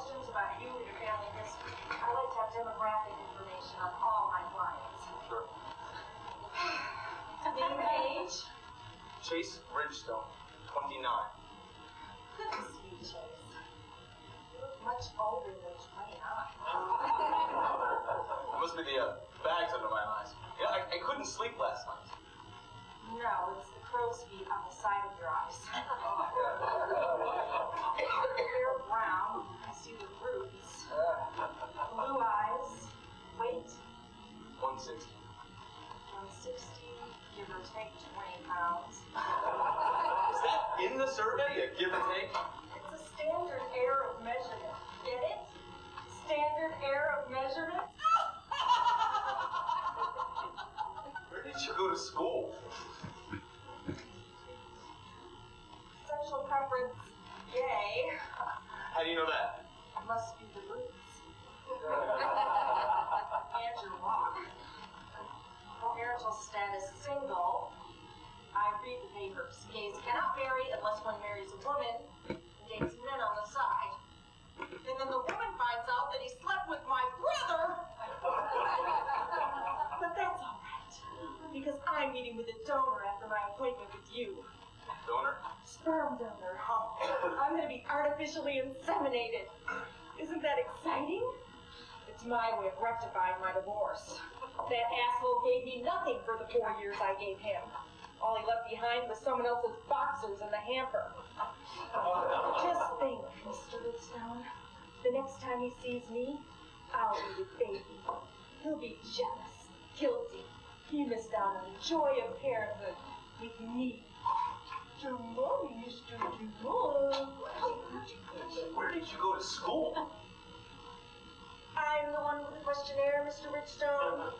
questions about you and your family history. I like to have demographic information on all my clients. Sure. Name, age. Chase Ridgestone, 29. Good to see you, Chase. You look much older than 29. It must be the uh, bags under my eyes. Know, I, I couldn't sleep last night. No, it's the crow's feet in the survey, a give or take? It's a standard error of measurement. Get it? Standard error of measurement? Where did you go to school? Sexual preference, gay. How do you know that? It Must be the roots. and your walk. Marital status single. Read the papers. Gays cannot marry unless one marries a woman and dates men on the side. And then the woman finds out that he slept with my brother. but that's all right. Because I'm meeting with a donor after my appointment with you. Donor? Sperm donor. huh? I'm going to be artificially inseminated. Isn't that exciting? It's my way of rectifying my divorce. That asshole gave me nothing for the four years I gave him. All he left behind was someone else's boxers in the hamper. Just think, Mr. Woodstone. The next time he sees me, I'll be with baby. He'll be jealous, guilty. He missed out on the joy of parenthood with me. Your mommy used to do more. Where did you go to school? I'm the one with the questionnaire, Mr. Richstone.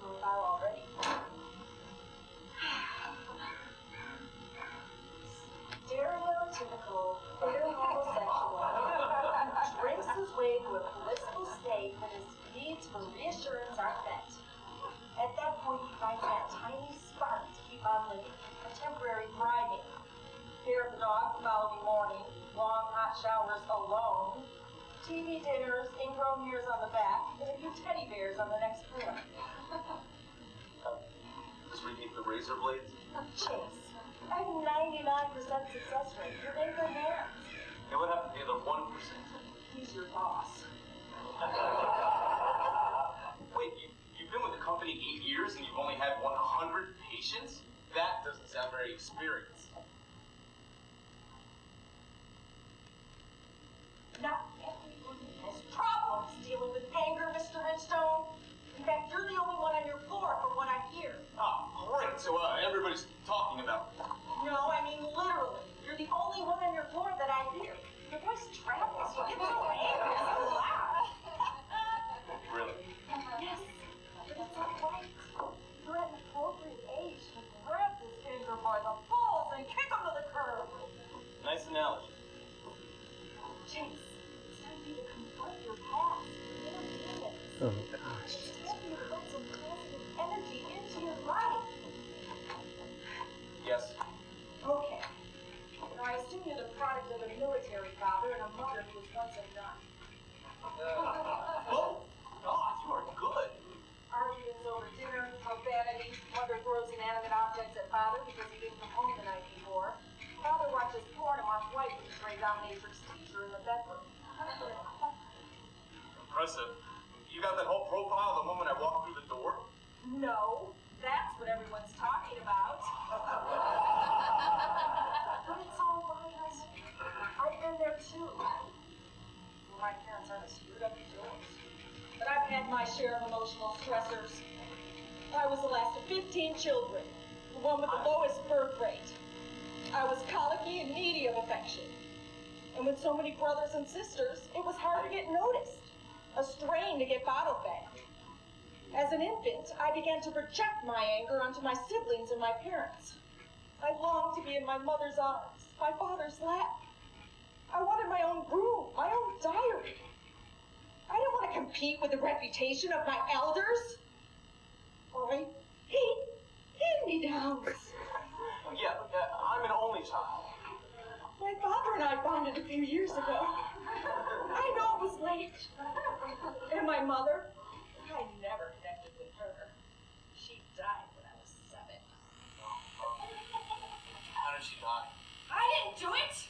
Profile already. Stereotypical, queer homosexual drinks his way to a blissful state when his needs for reassurance are met. At that point, he finds that tiny spark to keep on living, a temporary thriving. Hair of the dog the following morning, long hot showers alone, TV dinners, ingrown hairs on the back, and a few teddy bears on the next floor. Razor blades. Chase, I have 99% success rate. You're in good hands. And what happened to the other 1%? He's your boss. Wait, you, you've been with the company eight years and you've only had 100 patients? That doesn't sound very experienced. That I hear. Your voice travels. You Impressive. You got that whole profile the moment I walked through the door? No, that's what everyone's talking about. but it's all right. I've been there too. Well, my parents aren't as screwed up as yours. But I've had my share of emotional stressors. I was the last of 15 children, the one with the lowest birth rate. I was colicky and needy of affection. And with so many brothers and sisters, it was hard to get noticed, a strain to get bottle fed. As an infant, I began to project my anger onto my siblings and my parents. I longed to be in my mother's arms, my father's lap. I wanted my own room, my own diary. I didn't want to compete with the reputation of my elders. I he, hand-me-downs. Yeah, but, uh, I'm an only child. My father and I bonded a few years ago. I know it was late. And my mother, I never connected with her. She died when I was seven. How did she die? I didn't do it.